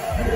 Yeah.